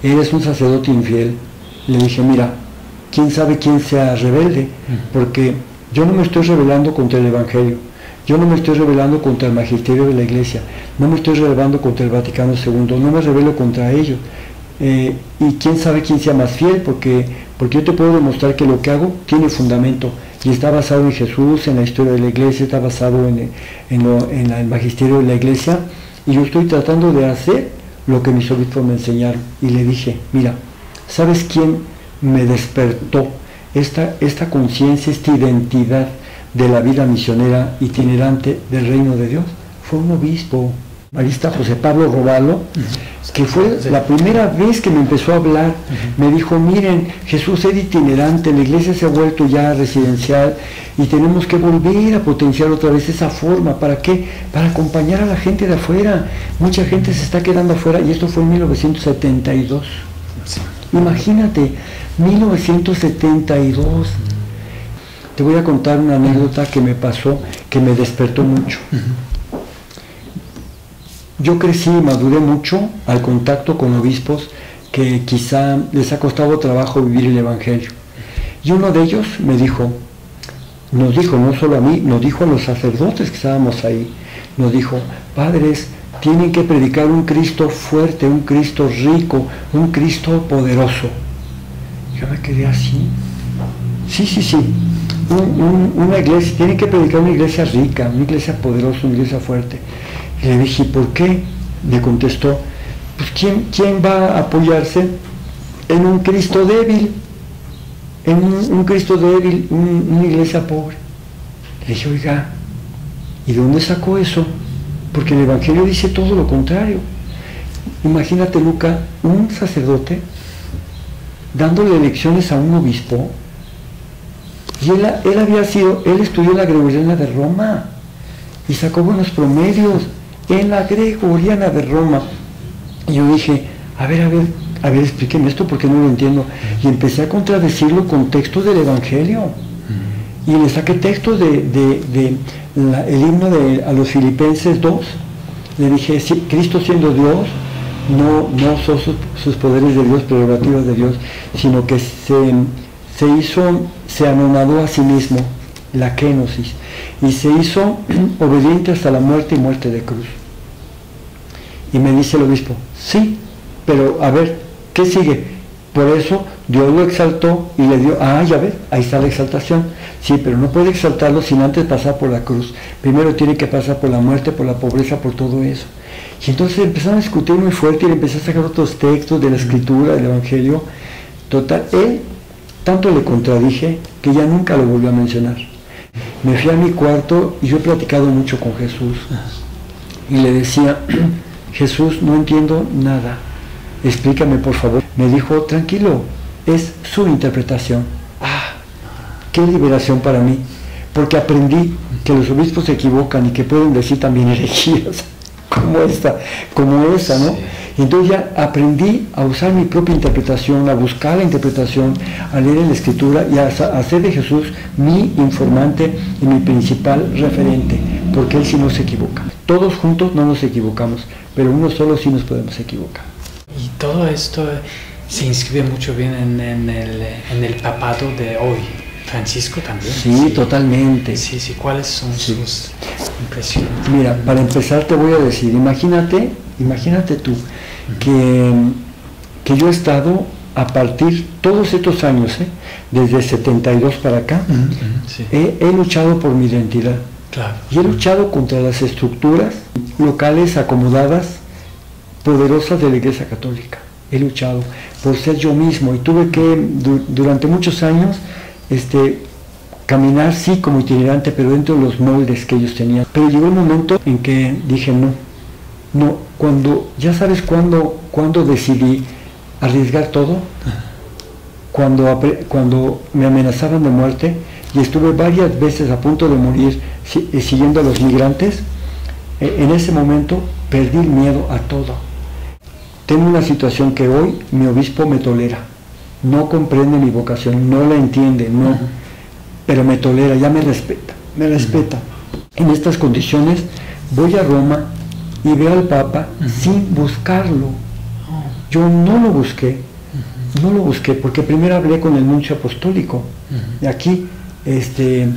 eres un sacerdote infiel. Le dije, mira, quién sabe quién sea rebelde, porque yo no me estoy rebelando contra el Evangelio, yo no me estoy rebelando contra el magisterio de la Iglesia, no me estoy rebelando contra el Vaticano II, no me rebelo contra ellos. Eh, y quién sabe quién sea más fiel, porque, porque yo te puedo demostrar que lo que hago tiene fundamento y está basado en Jesús, en la historia de la Iglesia, está basado en, en el magisterio de la Iglesia, y yo estoy tratando de hacer lo que mis obispos me enseñaron. Y le dije, mira, ¿sabes quién me despertó esta, esta conciencia, esta identidad de la vida misionera itinerante del reino de Dios, fue un obispo, Marista José Pablo Robalo, que fue la primera vez que me empezó a hablar, me dijo, miren, Jesús es itinerante, la iglesia se ha vuelto ya residencial y tenemos que volver a potenciar otra vez esa forma. ¿Para qué? Para acompañar a la gente de afuera. Mucha gente se está quedando afuera y esto fue en 1972. Imagínate, 1972. Te voy a contar una anécdota que me pasó, que me despertó mucho. Yo crecí y maduré mucho al contacto con obispos que quizá les ha costado trabajo vivir el Evangelio. Y uno de ellos me dijo, nos dijo, no solo a mí, nos dijo a los sacerdotes que estábamos ahí, nos dijo, padres, tienen que predicar un Cristo fuerte, un Cristo rico, un Cristo poderoso. Yo me quedé así. Sí, sí, sí. una iglesia, tienen que predicar una iglesia rica, una iglesia poderosa, una iglesia fuerte. Y le dije, ¿por qué? Me contestó, pues ¿quién, quién va a apoyarse en un Cristo débil? En un, Cristo débil, una iglesia pobre. Le dije, oiga, ¿y de dónde sacó eso? Porque el Evangelio dice todo lo contrario. Imagínate, Luca, un sacerdote dándole lecciones a un obispo. Y él, él había sido, él estudió la Gregoriana de Roma y sacó buenos promedios en la Gregoriana de Roma. Y yo dije, a ver, a ver, a ver, explíqueme esto porque no lo entiendo. Y empecé a contradecirlo con textos del Evangelio. Y le saqué textos de, el himno de, a los filipenses 2. Le dije, Cristo siendo Dios, no, no son sus, poderes de Dios, prerrogativas de Dios, sino que se, se hizo, se anonadó a sí mismo, la kenosis, y se hizo [clears throat] obediente hasta la muerte y muerte de cruz. Y me dice el obispo, sí, pero a ver, ¿qué sigue? Por eso Dios lo exaltó y le dio, ah, ya ves, ahí está la exaltación. Sí, pero no puede exaltarlo sin antes pasar por la cruz. Primero tiene que pasar por la muerte, por la pobreza, por todo eso. Y entonces empezaron a discutir muy fuerte y le empecé a sacar otros textos de la escritura, del Evangelio. Total, él tanto le contradije que ya nunca lo volvió a mencionar. Me fui a mi cuarto y yo he platicado mucho con Jesús. Y le decía, [clears throat] Jesús, no entiendo nada. Explícame por favor. Me dijo, tranquilo, es su interpretación. Ah, qué liberación para mí. Porque aprendí que los obispos se equivocan y que pueden decir también [laughs] herejías como esta, como esa, ¿no? Entonces ya aprendí a usar mi propia interpretación, a buscar la interpretación, a leer en la escritura y a, hacer de Jesús mi informante y mi principal referente, porque Él sí no se equivoca. Todos juntos no nos equivocamos, pero uno solo sí nos podemos equivocar. Y todo esto se inscribe mucho bien en, el, en el papado de hoy. Francisco también. Sí, totalmente. Sí, sí, ¿cuáles son sus impresiones? Mira, para empezar te voy a decir, imagínate, imagínate tú que, que yo he estado a partir todos estos años, ¿eh? desde 72 para acá, he, he, luchado por mi identidad. Claro. Y he luchado contra las estructuras locales acomodadas, poderosas de la Iglesia Católica. He luchado por ser yo mismo y tuve que, durante muchos años, este, caminar sí como itinerante, pero dentro de los moldes que ellos tenían. Pero llegó un momento en que dije no, no, cuando, ya sabes cuándo cuando decidí arriesgar todo, cuando, cuando me amenazaban de muerte y estuve varias veces a punto de morir eh, siguiendo a los migrantes, eh, en ese momento perdí el miedo a todo. Tengo una situación que hoy mi obispo me tolera no comprende mi vocación, no la entiende, no, pero me tolera, ya me respeta, me respeta. En estas condiciones voy a Roma y veo al Papa sin buscarlo. Yo no lo busqué, no lo busqué, porque primero hablé con el nuncio apostólico, de aquí, este,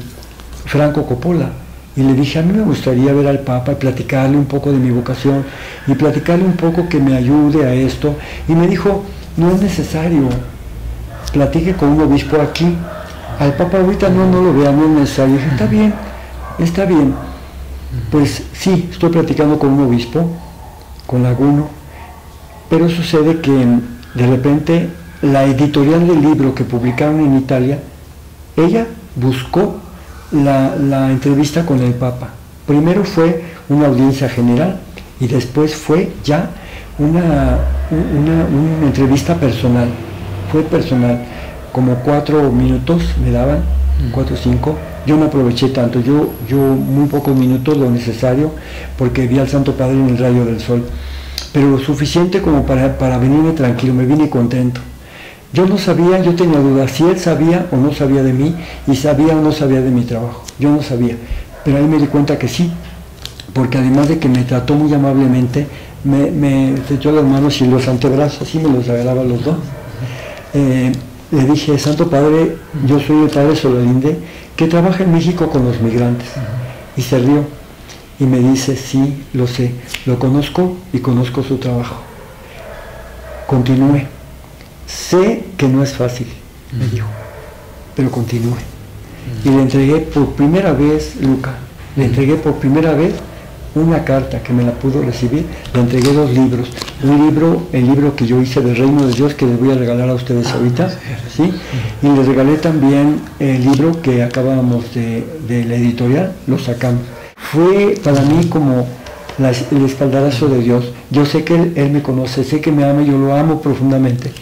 Franco Coppola, y le dije, a mí me gustaría ver al Papa y platicarle un poco de mi vocación, y platicarle un poco que me ayude a esto, y me dijo, no es necesario, platique con un obispo aquí. Al Papa ahorita no, no lo vea, no es necesario. está bien, está bien. Pues sí, estoy platicando con un obispo, con alguno, pero sucede que de repente la editorial del libro que publicaron en Italia ella buscó la, entrevista con el Papa. Primero fue una audiencia general y después fue ya una, una entrevista personal. Fue personal, como cuatro minutos me daban, cuatro o cinco. Yo no aproveché tanto, yo, yo muy pocos minutos lo necesario porque vi al Santo Padre en el rayo del sol. Pero lo suficiente como para, para venirme tranquilo, me vine contento. Yo no sabía, yo tenía dudas si él sabía o no sabía de mí y sabía o no sabía de mi trabajo. Yo no sabía, pero ahí me di cuenta que sí, porque además de que me trató muy amablemente, me, me echó las manos y los antebrazos, así me los regalaba los dos. Eh, le dije, Santo Padre, yo soy el Padre Solalinde, que trabaja en México con los migrantes. Y se rió y me dice, sí, lo sé, lo conozco y conozco su trabajo. Continúe. Sé que no es fácil, me dijo, pero continúe. Y le entregué por primera vez, Luca, le entregué por primera vez una carta que me la pudo recibir, le entregué dos libros. Un libro, el libro que yo hice del Reino de Dios, que les voy a regalar a ustedes ahorita, ¿sí? Y les regalé también el libro que acabábamos de, de la editorial, lo sacamos. Fue para mí como la- el espaldarazo de Dios. Yo sé que él, él me conoce, sé que me ama, yo lo amo profundamente.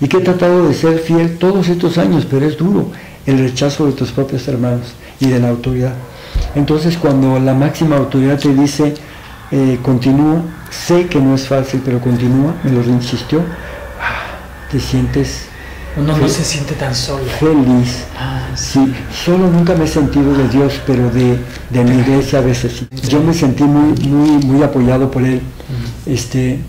Y que he tratado de ser fiel todos estos años, pero es duro el rechazo de tus propios hermanos y de la autoridad. Entonces cuando la máxima autoridad te dice, eh, continúa, sé que no es fácil, pero continúa, me lo insistió, te sientes Uno no se siente tan solo. feliz. Ah, Sí, solo nunca me he sentido de Dios, pero de, de mi iglesia a veces sí. Yo me sentí muy, muy, muy apoyado por él. Este,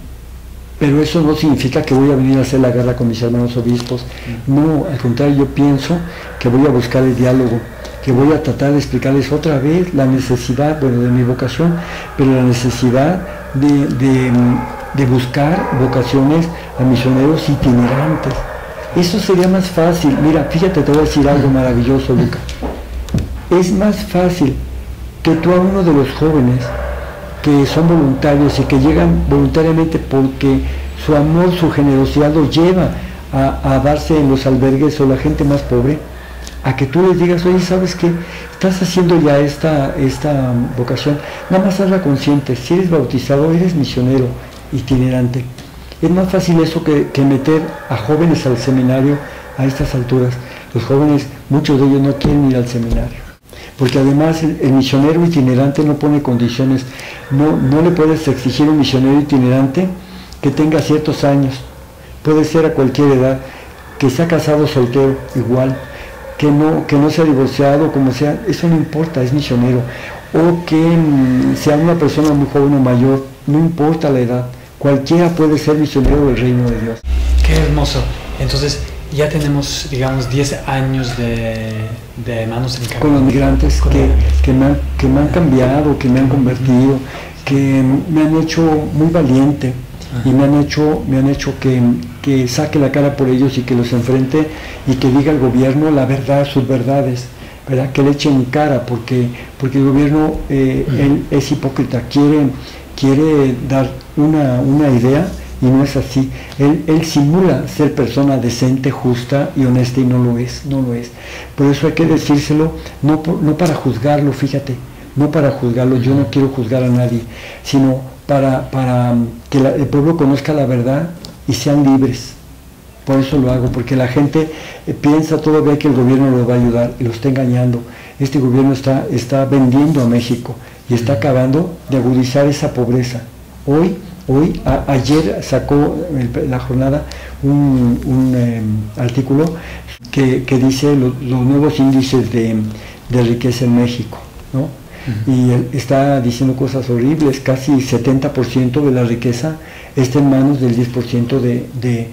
pero eso no significa que voy a venir a hacer la guerra con mis hermanos obispos. No, al contrario, yo pienso que voy a buscar el diálogo, que voy a tratar de explicarles otra vez la necesidad, bueno, de mi vocación, pero la necesidad de, de, de buscar vocaciones a misioneros itinerantes. Eso sería más fácil. Mira, fíjate, te voy a decir algo maravilloso, Luca. Es más fácil que tú a uno de los jóvenes que son voluntarios y que llegan voluntariamente porque su amor, su generosidad los lleva a, a darse en los albergues o la gente más pobre, a que tú les digas, oye, ¿sabes qué? Estás haciendo ya esta, esta vocación, nada más hazla consciente, si eres bautizado, eres misionero itinerante. Es más fácil eso que, que meter a jóvenes al seminario a estas alturas. Los jóvenes, muchos de ellos no quieren ir al seminario porque además el, el misionero itinerante no pone condiciones, no, no le puedes exigir a un misionero itinerante que tenga ciertos años, puede ser a cualquier edad, que sea casado soltero igual, que no, que no sea divorciado, como sea, eso no importa, es misionero, o que mm, sea una persona muy joven o mayor, no importa la edad, cualquiera puede ser misionero del reino de Dios. Qué hermoso. Entonces, ya tenemos, digamos, 10 años de, de manos en con los migrantes Con que, que, me han, que me han cambiado, que me han convertido, que me han hecho muy valiente y me han hecho, me han hecho que, que saque la cara por ellos y que los enfrente y que diga al gobierno la verdad, sus verdades, ¿verdad? que le echen cara porque, porque el gobierno eh, él es hipócrita, quiere, quiere dar una, una idea y no es así. Él, él simula ser persona decente, justa y honesta y no lo es, no lo es. Por eso hay que decírselo, no, por- no para juzgarlo, fíjate, no para juzgarlo, yo no quiero juzgar a nadie, sino para, para que la- el pueblo conozca la verdad y sean libres. Por eso lo hago, porque la gente eh, piensa todavía que el gobierno lo va a ayudar y lo está engañando. Este gobierno está, está vendiendo a México y está acabando de agudizar esa pobreza. Hoy, hoy a- ayer sacó el- la jornada un, un, em, artículo que, que dice lo- los nuevos índices de, de riqueza en México, ¿no? Y él está diciendo cosas horribles, casi 70% de la riqueza está en manos del 10% de, de,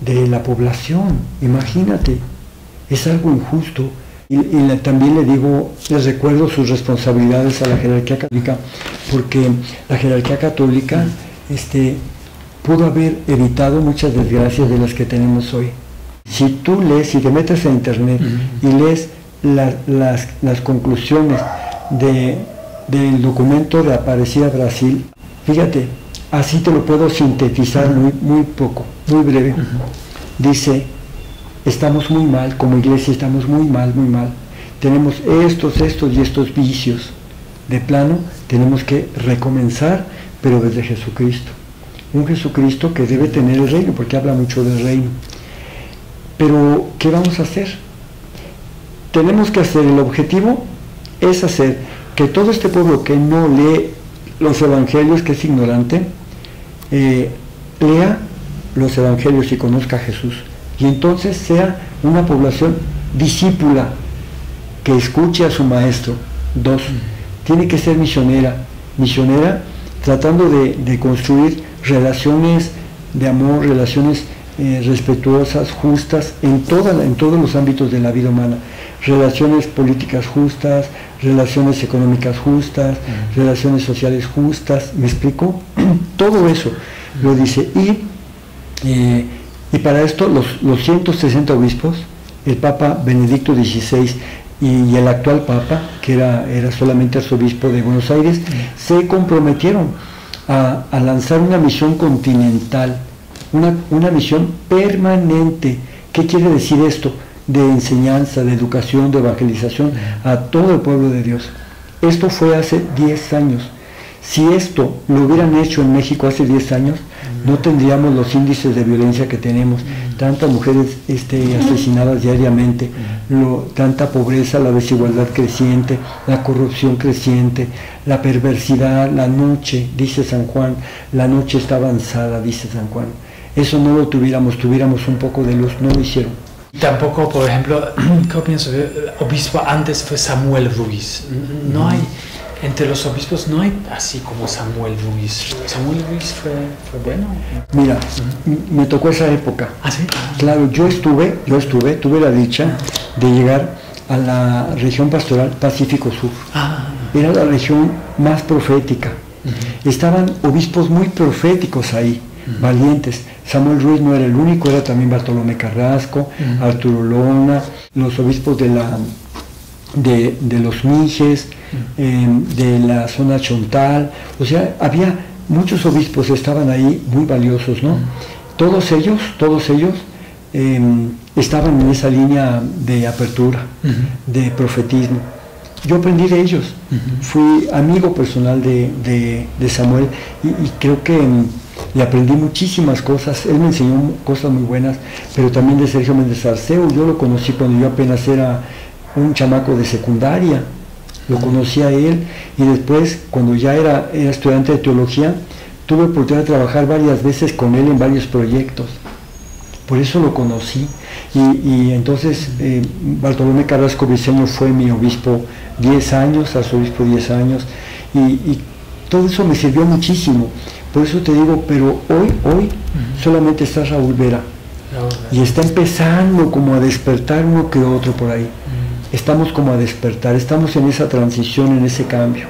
de la población. Imagínate, es algo injusto. Y, y también le digo, les recuerdo sus responsabilidades a la jerarquía católica, porque la jerarquía católica este, pudo haber evitado muchas desgracias de las que tenemos hoy. Si tú lees, si te metes en internet y lees la- las, las conclusiones de, del documento de Aparecida Brasil, fíjate, así te lo puedo sintetizar muy, muy poco, muy breve. Dice, estamos muy mal, como iglesia estamos muy mal, muy mal. Tenemos estos, estos y estos vicios. De plano, tenemos que recomenzar, pero desde Jesucristo. Un Jesucristo que debe tener el reino, porque habla mucho del reino. Pero, ¿qué vamos a hacer? Tenemos que hacer, el objetivo es hacer que todo este pueblo que no lee los evangelios, que es ignorante, eh, lea los evangelios y conozca a Jesús. Y entonces sea una población discípula que escuche a su maestro. Dos, tiene que ser misionera. Misionera tratando de, construir relaciones de amor, relaciones eh, respetuosas, justas, en, toda, en todos los ámbitos de la vida humana. Relaciones políticas justas, relaciones económicas justas, relaciones sociales justas, ¿me explico? [clears throat] Todo eso lo dice. Y, eh, y para esto los, los 160 obispos, el Papa Benedicto XVI y, el actual Papa, que era, era solamente arzobispo de Buenos Aires, se comprometieron a, lanzar una misión continental, una, una misión permanente. ¿Qué quiere decir esto? De enseñanza, de educación, de evangelización a todo el pueblo de Dios. Esto fue hace 10 años. Si esto lo hubieran hecho en México hace 10 años, no tendríamos los índices de violencia que tenemos, tantas mujeres este, asesinadas diariamente, tanta pobreza, la desigualdad creciente, la corrupción creciente, la perversidad, la noche, dice San Juan, la noche está avanzada, dice San Juan. Eso no lo tuviéramos, tuviéramos un poco de luz, no lo hicieron. Tampoco, por ejemplo, [clears throat] ¿qué pienso? El obispo antes fue Samuel Ruiz. No hay, entre los obispos no hay así como Samuel Ruiz. ¿Samuel Ruiz fue, bueno? Mira, me tocó esa época. ¿Ah, sí? Claro, yo estuve, yo estuve, tuve la dicha de llegar a la región pastoral Pacífico Sur. Ah. Era la región más profética. Estaban obispos muy proféticos ahí, valientes. Samuel Ruiz no era el único, era también Bartolomé Carrasco, Arturo Lona, los obispos de, la, de, los Mijes, em, de la zona Chontal, o sea, había muchos obispos, estaban ahí muy valiosos, ¿no? Todos ellos, todos ellos em, estaban en esa línea de apertura, de profetismo. Yo aprendí de ellos, fui amigo personal de, Samuel y, creo que em, y aprendí muchísimas cosas. Él me enseñó cosas muy buenas, pero también de Sergio Méndez Arceo. Yo lo conocí cuando yo apenas era un chamaco de secundaria. Lo conocí a él y después, cuando ya era, era estudiante de teología, tuve oportunidad de trabajar varias veces con él en varios proyectos. Por eso lo conocí. Y, entonces eh, Bartolomé Carrasco Briceño fue mi obispo 10 años, arzobispo 10 años, y, y todo eso me sirvió muchísimo. Por eso te digo, pero hoy, hoy solamente está Raúl Vera. Y está empezando como a despertar uno que otro por ahí. Estamos como a despertar, estamos en esa transición, en ese cambio,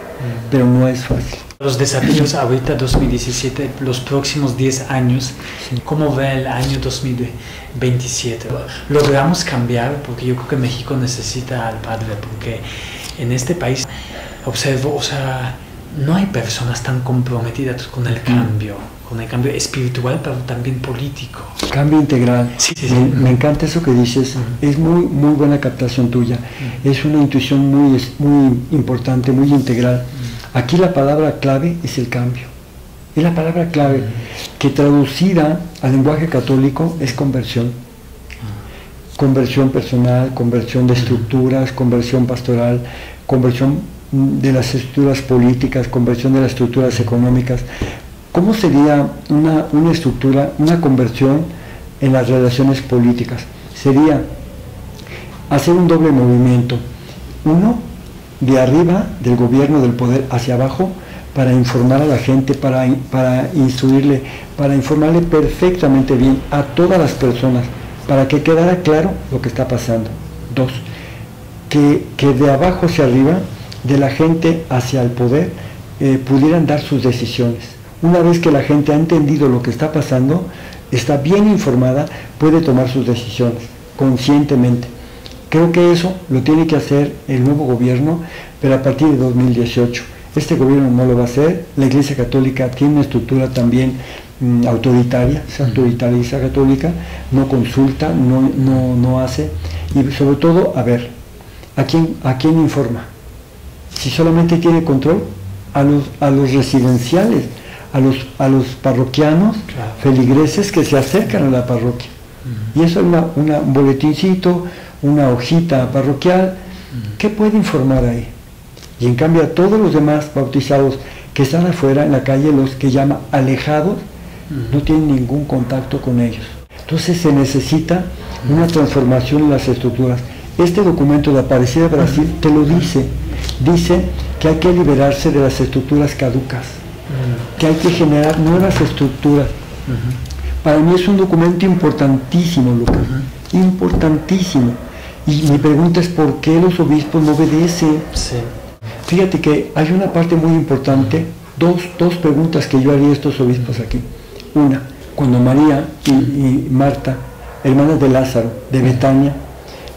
pero no es fácil. Los desafíos ahorita 2017, los próximos 10 años, ¿cómo ve el año 2027? ¿Logramos cambiar? Porque yo creo que México necesita al Padre, porque en este país observo, o sea, no hay personas tan comprometidas con el cambio, con el cambio espiritual, pero también político. Cambio integral. Sí, sí, Me, encanta eso que dices. Es muy, muy buena captación tuya. Es una intuición muy, muy importante, muy integral. Aquí la palabra clave es el cambio. Es la palabra clave que traducida al lenguaje católico es conversión. Conversión personal, conversión de estructuras, conversión pastoral, conversión de las estructuras políticas, conversión de las estructuras económicas. ¿Cómo sería una, una estructura, una conversión en las relaciones políticas? Sería hacer un doble movimiento. Uno, de arriba, del gobierno, del poder, hacia abajo, para informar a la gente, para, para instruirle, para informarle perfectamente bien a todas las personas, para que quedara claro lo que está pasando. Dos, que, que de abajo hacia arriba de la gente hacia el poder eh, pudieran dar sus decisiones. Una vez que la gente ha entendido lo que está pasando, está bien informada, puede tomar sus decisiones conscientemente. Creo que eso lo tiene que hacer el nuevo gobierno, pero a partir de 2018. Este gobierno no lo va a hacer, la Iglesia Católica tiene una estructura también mm, autoritaria, y católica, no consulta, no, no, no hace, y sobre todo, a ver, ¿a quién, ¿a quién informa? Si solamente tiene control, a los, a los residenciales, a los, a los parroquianos, feligreses que se acercan a la parroquia. Y eso es una, un boletincito, una hojita parroquial, ¿qué puede informar ahí? Y en cambio a todos los demás bautizados que están afuera en la calle, los que llama alejados, no tienen ningún contacto con ellos. Entonces se necesita una transformación en las estructuras. Este documento de Aparecida Brasil te lo dice. Dice que hay que liberarse de las estructuras caducas, que hay que generar nuevas estructuras. Para mí es un documento importantísimo, Lucas, importantísimo. Y mi pregunta es por qué los obispos no obedecen. Fíjate que hay una parte muy importante, dos, dos preguntas que yo haría a estos obispos aquí. Una, cuando María y, Marta, hermanas de Lázaro, de Betania,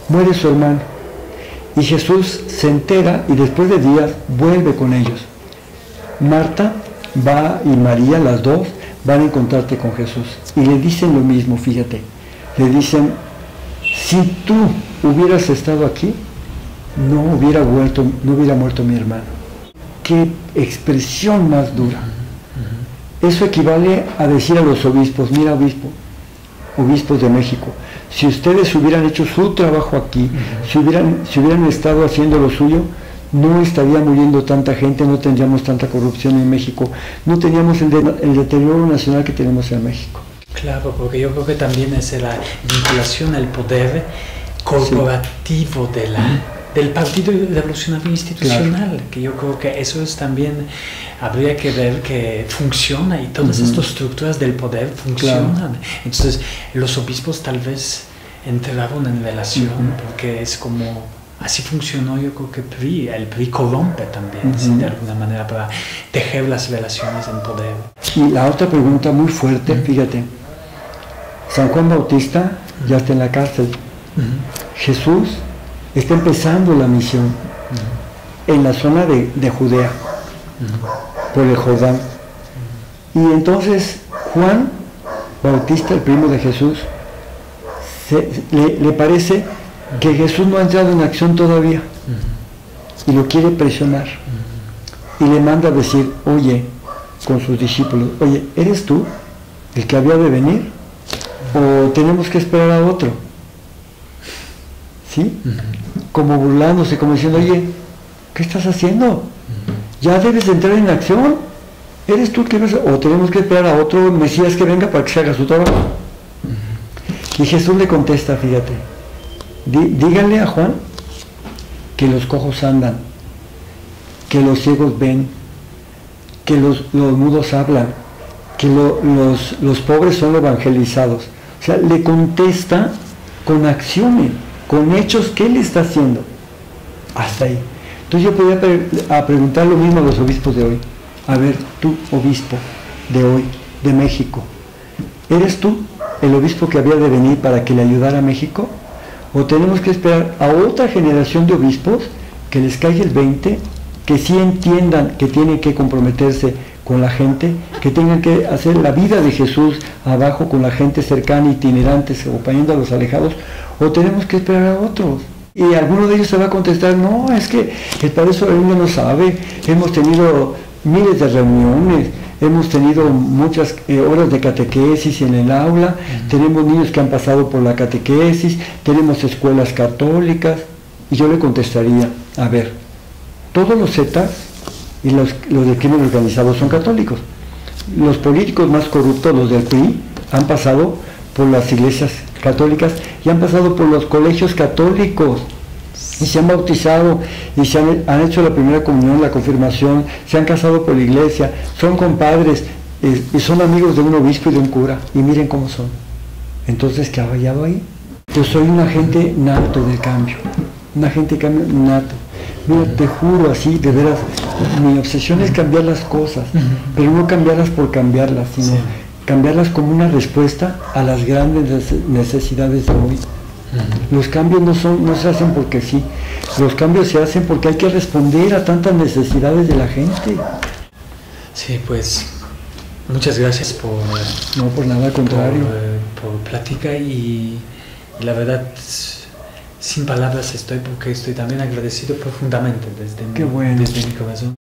muere su hermano. Y Jesús se entera y después de días vuelve con ellos. Marta va y María, las dos, van a encontrarte con Jesús. Y le dicen lo mismo, fíjate. Le dicen, si tú hubieras estado aquí, no hubiera, no hubiera muerto mi hermano. Qué expresión más dura. Eso equivale a decir a los obispos, mira obispo, obispos de México, si ustedes hubieran hecho su trabajo aquí, si, hubieran, si hubieran estado haciendo lo suyo, no estaría muriendo tanta gente, no tendríamos tanta corrupción en México, no teníamos el, el deterioro nacional que tenemos en México. Claro, porque yo creo que también es la vinculación al poder corporativo de la, del Partido Revolucionario Institucional, que yo creo que eso es también, habría que ver que funciona y todas estas estructuras del poder funcionan. Entonces, los obispos tal vez entraron en relación porque es como así funcionó yo creo que PRI, el PRI corrompe también, de alguna manera, para tejer las relaciones en poder. Y la otra pregunta muy fuerte, fíjate, San Juan Bautista ya está en la cárcel, Jesús está empezando la misión en la zona de, Judea, por el Jordán. Y entonces Juan Bautista, el primo de Jesús, le, parece que Jesús no ha entrado en acción todavía y lo quiere presionar y le manda a decir, oye, con sus discípulos, oye, ¿eres tú el que había de venir? ¿O tenemos que esperar a otro? ¿Sí? Como burlándose, como diciendo, oye, ¿qué estás haciendo? Ya debes entrar en acción. ¿Eres tú el que vas O tenemos que esperar a otro Mesías que venga para que se haga su trabajo. Y Jesús le contesta, fíjate, díganle a Juan que los cojos andan, que los ciegos ven, que los, mudos hablan, que los, los pobres son evangelizados. O sea, le contesta con acciones con hechos que él está haciendo. Hasta ahí. Entonces yo podría preguntar lo mismo a los obispos de hoy. A ver, tú, obispo de hoy, de México, ¿eres tú el obispo que había de venir para que le ayudara a México? ¿O tenemos que esperar a otra generación de obispos que les caiga el 20, que sí entiendan que tienen que comprometerse con la gente, que tengan que hacer la vida de Jesús abajo con la gente cercana, itinerantes, acompañando a los alejados, o tenemos que esperar a otros. Y alguno de ellos se va a contestar, no, es que el Padre Soberano no sabe, hemos tenido miles de reuniones, hemos tenido muchas eh, horas de catequesis en el aula, tenemos niños que han pasado por la catequesis, tenemos escuelas católicas, y yo le contestaría, a ver, todos los Zetas y los, los de crimen organizado son católicos. Los políticos más corruptos, los del PRI, han pasado por las iglesias católicas y han pasado por los colegios católicos y se han bautizado y se han, hecho la primera comunión, la confirmación, se han casado por la iglesia, son compadres y son amigos de un obispo y de un cura y miren cómo son. Entonces, ¿qué ha fallado ahí? Yo soy un agente nato del cambio, un agente de cambio nato. Mira, te juro así, de veras, mi obsesión es cambiar las cosas, pero no cambiarlas por cambiarlas, sino cambiarlas como una respuesta a las grandes necesidades de hoy. Los cambios no, son, no se hacen porque sí, los cambios se hacen porque hay que responder a tantas necesidades de la gente. Sí, pues muchas gracias por, no por nada, al contrario. por, eh, por plática y, y la verdad sin palabras estoy porque estoy también agradecido profundamente desde, mi, bueno. desde mi corazón.